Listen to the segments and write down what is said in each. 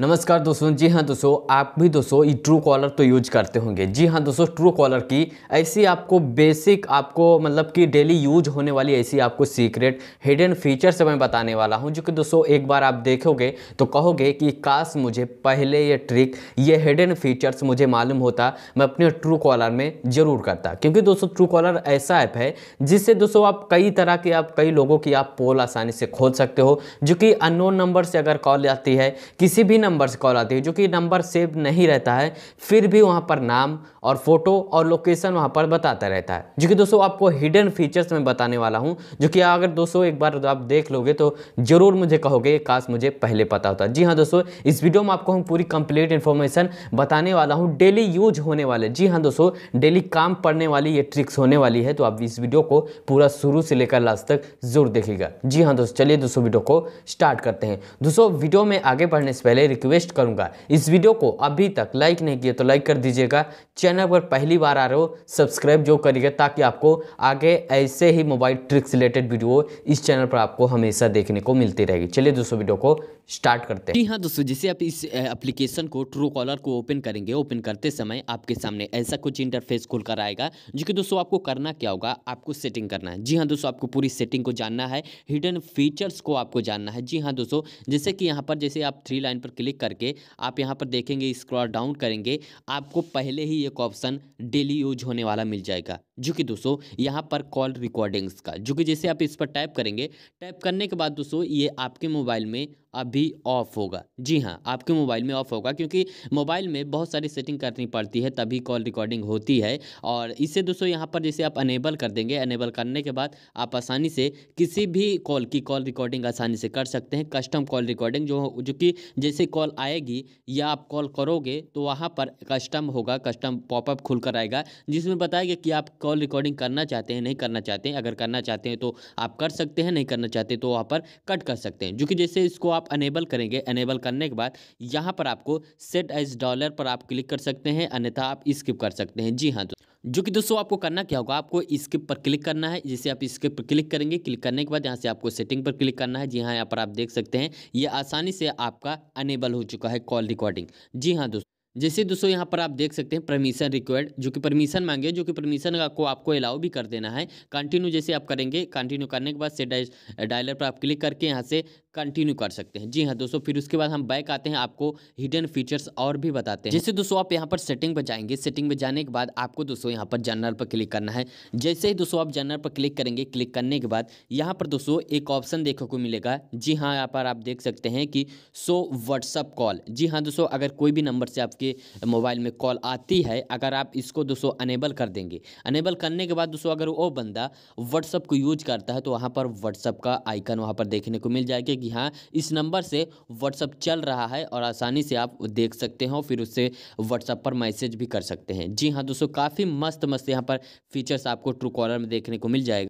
नमस्कार दोस्तों, जी हाँ दोस्तों, आप भी दोस्तों ये ट्रू कॉलर तो यूज़ करते होंगे। जी हाँ दोस्तों ट्रू कॉलर की ऐसी आपको बेसिक आपको मतलब कि डेली यूज़ होने वाली ऐसी आपको सीक्रेट हिडन फीचर्स मैं बताने वाला हूँ, जो कि दोस्तों एक बार आप देखोगे तो कहोगे कि काश मुझे पहले ये ट्रिक ये हिडन फीचर्स मुझे मालूम होता, मैं अपने ट्रू कॉलर में ज़रूर करता। क्योंकि दोस्तों ट्रू कॉलर ऐसा ऐप है, जिससे दोस्तों आप कई तरह के आप, कई लोगों की आप पोल आसानी से खोल सकते हो, जो कि अननोन नंबर से अगर कॉल आती है, किसी भी नंबर से कॉल आती है, जो कि नंबर सेव नहीं रहता है, फिर भी वहाँ पर नाम और फ़ोटो और लोकेशन वहाँ पर बताता रहता है। जो कि दोस्तों आपको हिडन फीचर्स में बताने वाला हूँ, जो कि अगर दोस्तों, एक बार आप देख लोगे तो ज़रूर मुझे कहोगे काश मुझे पहले पता होता जी हाँ दोस्तों, इस वीडियो में आपको हम पूरी कंप्लीट इन्फॉर्मेशन बताने वाला हूँ। डेली यूज़ होने वाले, जी हाँ दोस्तों डेली काम पड़ने वाली ये ट्रिक्स होने वाली है तो आप इस वीडियो को पूरा शुरू से लेकर लास्ट तक ज़रूर देखिएगा। जी हाँ दोस्तों, चलिए दोस्तों वीडियो को स्टार्ट करते हैं। दोस्तों वीडियो में आगे बढ़ने से पहले रिक्वेस्ट करूँगा। इस वीडियो को अभी तक लाइक नहीं किया तो लाइक कर दीजिएगा। चैनल पर पहली बार आ रहे हो, सब्सक्राइब जो करिएगा ताकि आपको आगे ऐसे ही मोबाइल ट्रिक्स रिलेटेड वीडियो इस चैनल पर आपको हमेशा देखने को मिलती रहेगी। चलिए दोस्तों, वीडियो को स्टार्ट करते हैं। जी हाँ दोस्तों, जैसे आप इस एप्लीकेशन को ट्रू कॉलर को ओपन करेंगे ओपन करते समय आपके सामने ऐसा कुछ इंटरफेस खुल कर आएगा जो कि दोस्तों आपको करना क्या होगा, आपको सेटिंग करना है। जी हाँ दोस्तों, आपको पूरी सेटिंग को जानना है हिडन फीचर्स को आपको जानना है। जी हाँ दोस्तों, जैसे कि यहाँ पर जैसे आप थ्री लाइन पर क्लिक करके आप यहाँ पर देखेंगे स्क्रॉल डाउन करेंगे, आपको पहले ही एक ऑप्शन डेली यूज़ होने वाला मिल जाएगा। जो कि दोस्तों, यहाँ पर कॉल रिकॉर्डिंग्स का, जो कि जैसे आप इस पर टाइप करेंगे टाइप करने के बाद दोस्तों, ये आपके मोबाइल में अभी ऑफ़ होगा। जी हाँ आपके मोबाइल में ऑफ़ होगा क्योंकि मोबाइल में बहुत सारी सेटिंग करनी पड़ती है, तभी कॉल रिकॉर्डिंग होती है। और इससे दोस्तों यहाँ पर जैसे आप अनेबल कर देंगे अनेबल करने के बाद आप आसानी से किसी भी कॉल की कॉल रिकॉर्डिंग आसानी से कर सकते हैं। कस्टम कॉल रिकॉर्डिंग जो जो कि जैसे कॉल आएगी या आप कॉल करोगे तो वहाँ पर कस्टम होगा कस्टम पॉपअप खुल कर आएगा, जिसमें बताएगा कि आप कॉल रिकॉर्डिंग करना चाहते हैं, नहीं करना चाहते हैं। अगर करना चाहते हैं तो आप कर सकते हैं, नहीं करना चाहते तो वहाँ पर कट कर सकते हैं। जो कि जैसे इसको आप अनेबल करेंगे अनेबल करने के बाद यहाँ पर आपको सेट एज डॉलर पर आप क्लिक कर सकते हैं, अन्यथा आप स्किप कर सकते हैं। जी हाँ तो जो कि दोस्तों आपको करना क्या होगा, आपको स्किप पर क्लिक करना है, जिसे आप स्किप पर क्लिक करेंगे क्लिक करने के बाद यहाँ से आपको सेटिंग पर क्लिक करना है। जी हाँ यहाँ पर आप देख सकते हैं, ये आसानी से आपका अनेबल हो चुका है कॉल रिकॉर्डिंग जी हाँ दोस्तों। जैसे दोस्तों यहाँ पर आप देख सकते हैं परमिशन रिक्वायर्ड जो कि परमिशन मांगे जो कि परमिशन को आपको अलाउ भी कर देना है। कंटिन्यू जैसे आप करेंगे कंटिन्यू करने के बाद से डायलर पर आप क्लिक करके यहाँ से कंटिन्यू कर सकते हैं। जी हाँ दोस्तों, फिर उसके बाद हम बैक आते हैं, आपको हिडन फीचर्स और भी बताते हैं। जैसे दोस्तों आप यहाँ पर सेटिंग पर जाएँगे सेटिंग में जाने के बाद आपको दोस्तों यहाँ पर जनरल पर क्लिक करना है। जैसे ही दोस्तों आप जनरल पर क्लिक करेंगे क्लिक करने के बाद यहाँ पर दोस्तों एक ऑप्शन देखने को मिलेगा। जी हाँ यहाँ पर आप देख सकते हैं कि सो व्हाट्सअप कॉल जी हाँ दोस्तों, अगर कोई भी नंबर से आपके मोबाइल में कॉल आती है, अगर आप इसको दोस्तों अनेबल कर देंगे। अनेबल करने के बाद दोस्तों अगर वो बंदा व्हाट्सअप को यूज़ करता है तो वहाँ पर व्हाट्सअप का आइकन वहाँ पर देखने को मिल जाएगा कि हाँ इस नंबर से व्हाट्सअप चल रहा है और आसानी से आप देख सकते हो, फिर उससे व्हाट्सअप पर मैसेज भी कर सकते हैं। जी हाँ दोस्तों, काफ़ी मस्त मस्त यहाँ पर फीचर्स आपको ट्रू कॉलर में देखने को मिल जाएगा।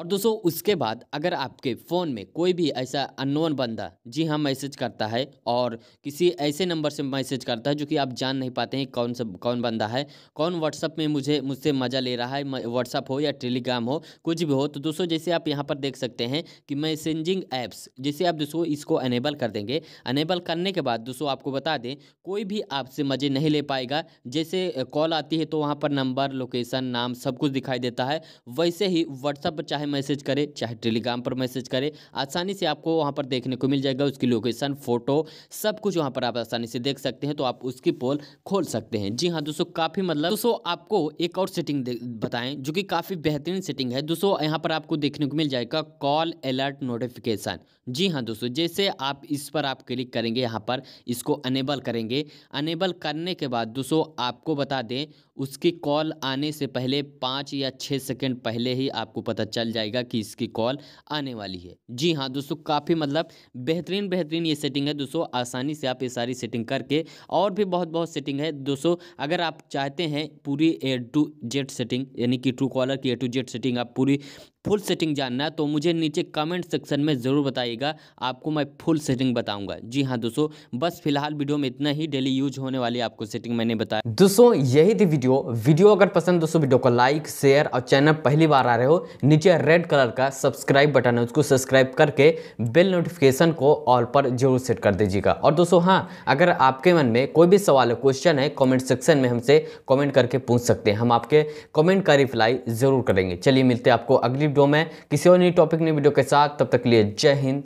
और दोस्तों, उसके बाद अगर आपके फ़ोन में कोई भी ऐसा अननोन बंदा जी हाँ मैसेज करता है और किसी ऐसे नंबर से मैसेज करता है जो कि आप जान नहीं पाते हैं कौन सा कौन बंदा है, कौन व्हाट्सअप में मुझे, मुझसे मज़ा ले रहा है व्हाट्सअप हो या टेलीग्राम हो, कुछ भी हो तो दोस्तों, जैसे आप यहाँ पर देख सकते हैं कि मैसेजिंग ऐप्स, जैसे आप दोस्तों इसको अनेबल कर देंगे। अनेबल करने के बाद दोस्तों, आपको बता दें, कोई भी आपसे मज़े नहीं ले पाएगा। जैसे कॉल आती है तो वहाँ पर नंबर लोकेशन नाम सब कुछ दिखाई देता है। वैसे ही व्हाट्सअप पर चाहे मैसेज करे, चाहे टेलीग्राम पर मैसेज करे, आसानी से आपको वहाँ पर देखने को मिल जाएगा, उसकी लोकेशन, फ़ोटो, सब कुछ वहाँ पर आप आसानी से देख सकते हैं तो आप उसकी पोल खोल सकते हैं। जी हाँ दोस्तों, काफ़ी मतलब दोस्तों, आपको एक और सेटिंग बताएँ, जो कि काफ़ी बेहतरीन सेटिंग है। दोस्तों, यहाँ पर आपको देखने को मिल जाएगा कॉल अलर्ट नोटिफिकेशन जी हाँ दोस्तों, जैसे आप इस पर आप क्लिक करेंगे, यहाँ पर इसको अनेबल करेंगे। अनेबल करने के बाद दोस्तों, आपको बता दें, उसकी कॉल आने से पहले पाँच या छः सेकेंड पहले ही आपको पता चल जाएगा कि इसकी कॉल आने वाली है। जी हाँ दोस्तों, काफ़ी मतलब बेहतरीन बेहतरीन ये सेटिंग है दोस्तों। आसानी से आप ये सारी सेटिंग करके और भी बहुत बहुत सेटिंग है। दोस्तों, अगर आप चाहते हैं पूरी ए टू जेड सेटिंग, यानी कि ट्रू कॉलर की ए टू जेड सेटिंग आप पूरी फुल सेटिंग जानना है तो मुझे नीचे कमेंट सेक्शन में ज़रूर बताइएगा। आपको मैं फुल सेटिंग बताऊँगा। जी हाँ दोस्तों, बस फ़िलहाल वीडियो में इतना ही। डेली यूज़ होने वाली आपको सेटिंग मैंने बताया। दोस्तों, यही थी वीडियो वीडियो अगर पसंद दोस्तों वीडियो को लाइक शेयर और चैनल पहली बार आ रहे हो, नीचे रेड कलर का सब्सक्राइब बटन है, उसको सब्सक्राइब करके बेल नोटिफिकेशन को ऑल पर ज़रूर सेट कर दीजिएगा। और दोस्तों हाँ अगर आपके मन में कोई भी सवाल है क्वेश्चन है कॉमेंट सेक्शन में हमसे कॉमेंट करके पूछ सकते हैं। हम आपके कॉमेंट का रिप्लाई ज़रूर करेंगे। चलिए मिलते आपको अगली वीडियो में किसी और नई टॉपिक नई वीडियो के साथ, तब तक लिए जय हिंद,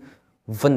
वंदे